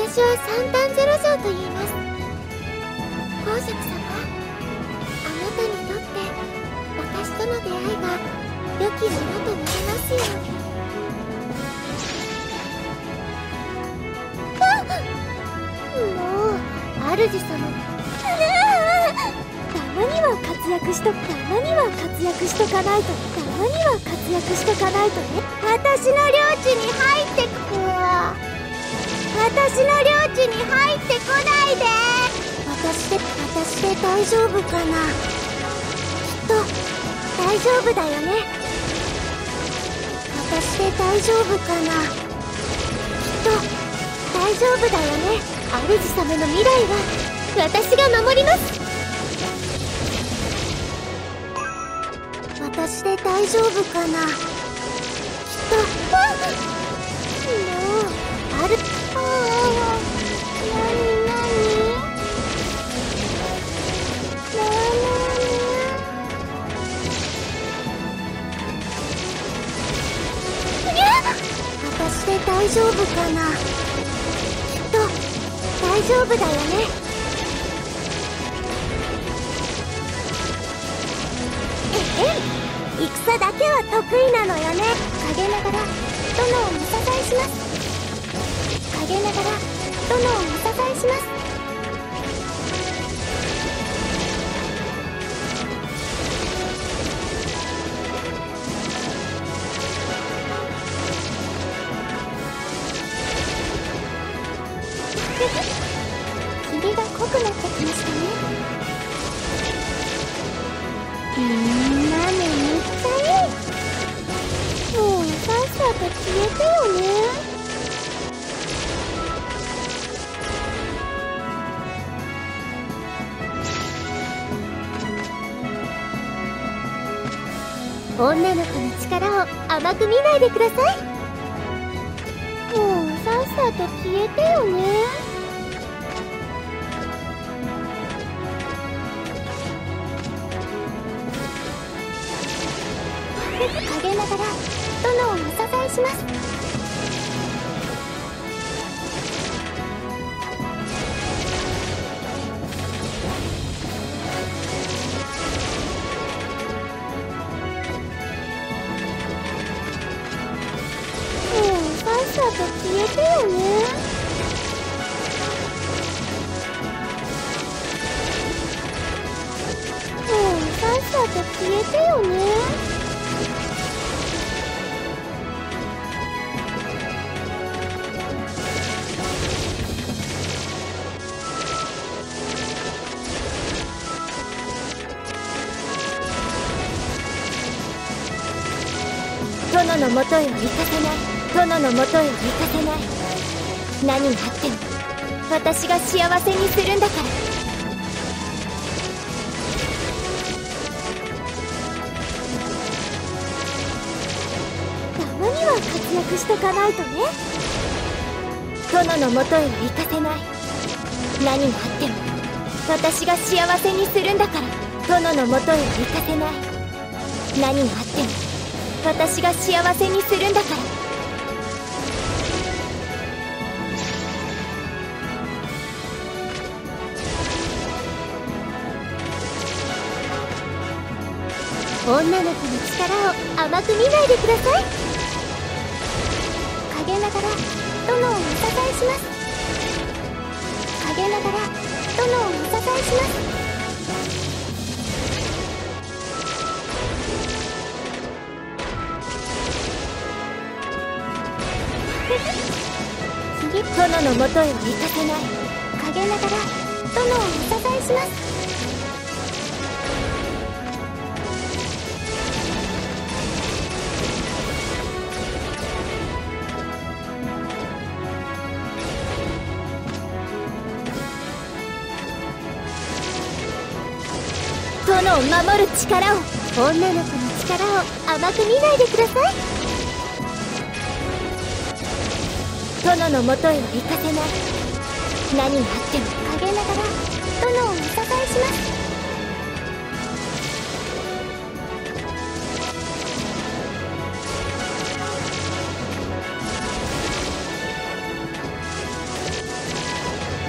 私は三段ゼロ城と言います。公爵様あなたにとって私との出会いが良きものとなりますように。もう主様。たまには活躍しとたまには活躍しとかないとたまには活躍しとかないとね。私の領地に入私の領地に入ってこないで。私で私で大丈夫かな？きっと大丈夫だよね。私で大丈夫かな？きっと大丈夫だよね。主様の未来は。私が守ります。私で大丈夫かな？戦だけは得意なのよね陰ながら殿を見支えします。陰ながら殿を見支えします。霧が濃くなってきましたね。っ消えてよね女の子の力を甘く見ない。でくださいもうさっさと消えてよね。陰ながら殿を見支えします。もとへは行かせない。殿のもとへは行かせない。何があっても私が幸せにするんだから。たまには活躍しとかないとね。殿のもとへは行かせない。何があっても私が幸せにするんだから。殿のもとへは行かせない。何があっても私が幸せにするんだから。女の子の力を甘く見ないでください。陰ながら殿を見支えします。陰ながら殿を見支えします。殿のもとへは行かせない陰ながら殿を見支えします殿を守る力を。女の子の力を甘く見ないでください。殿のもとへは行かせない何があっても陰ながら殿をお支えします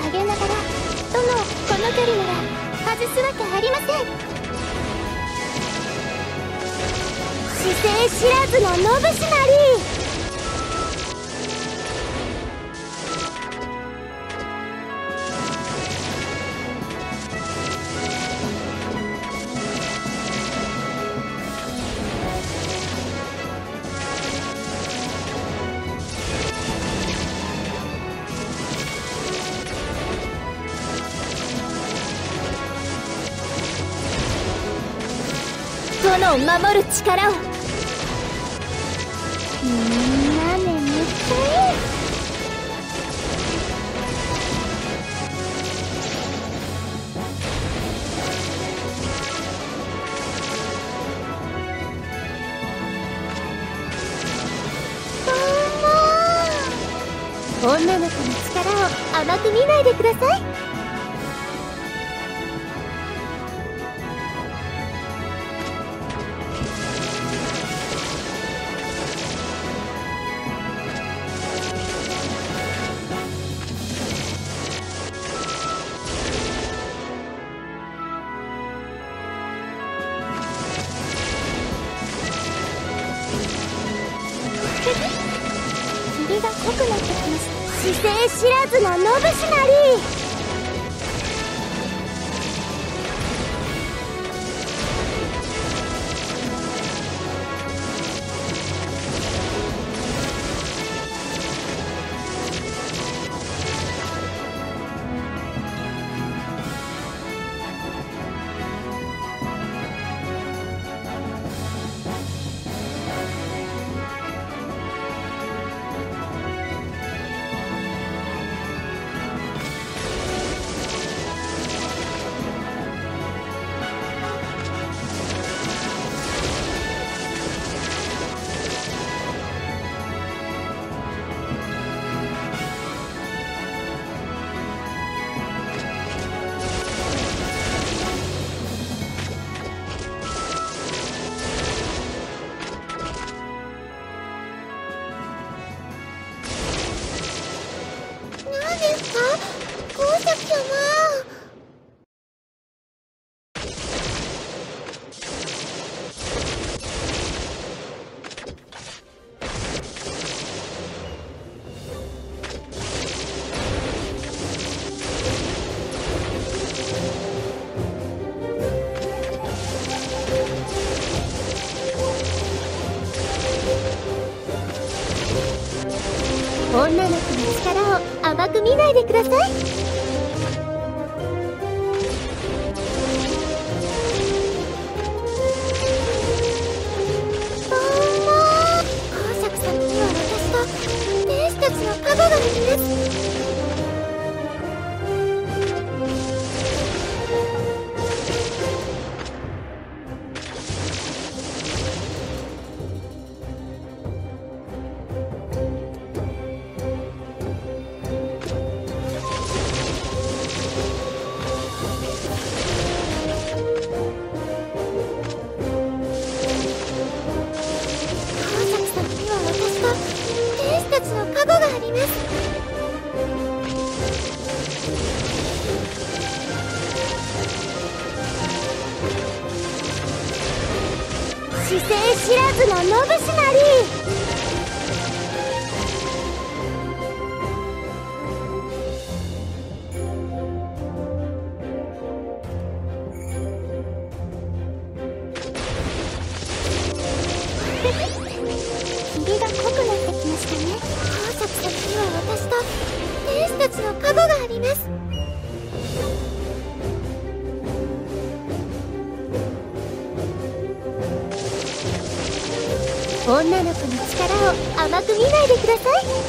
陰ながら殿をこの距離なら外すわけありません。姿勢知らずの野武士なり。を守る力を。ズの信ください。ください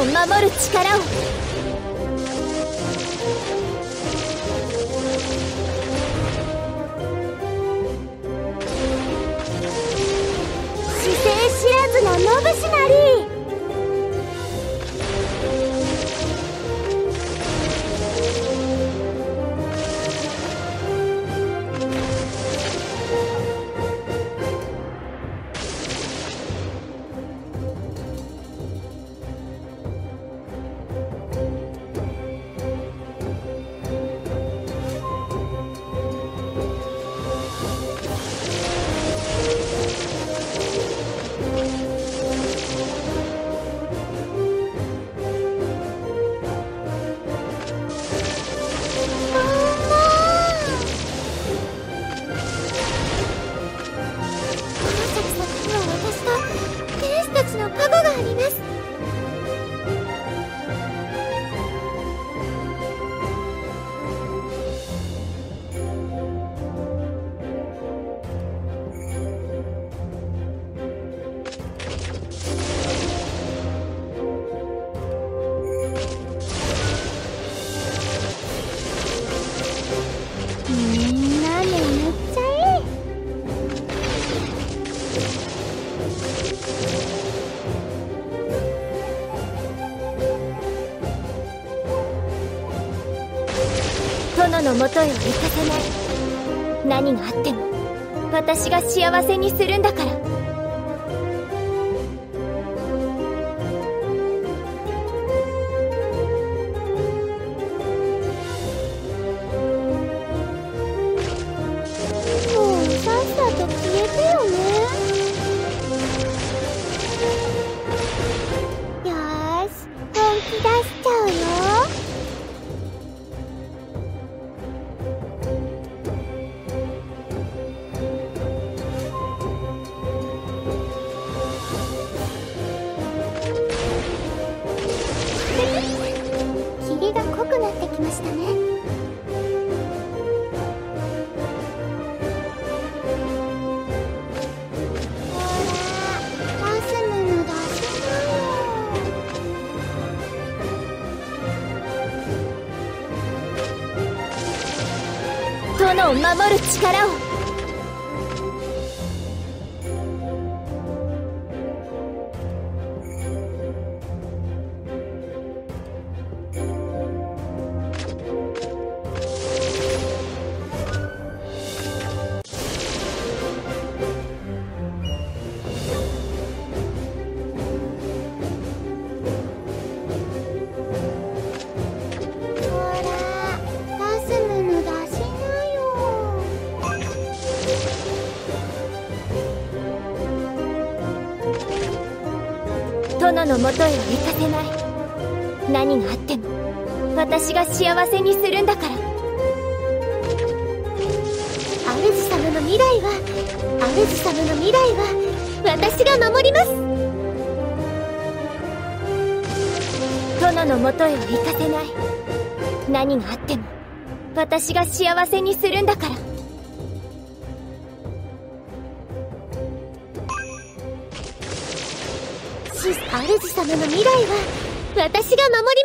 を守る力を。外へは行かせない。何があっても私が幸せにするんだから。守る力を。殿のもとへは行かせない。何があっても私が幸せにするんだから。主様の未来は主様の未来は私が守ります。殿のもとへは行かせない。何があっても私が幸せにするんだから。主様の未来は私が守り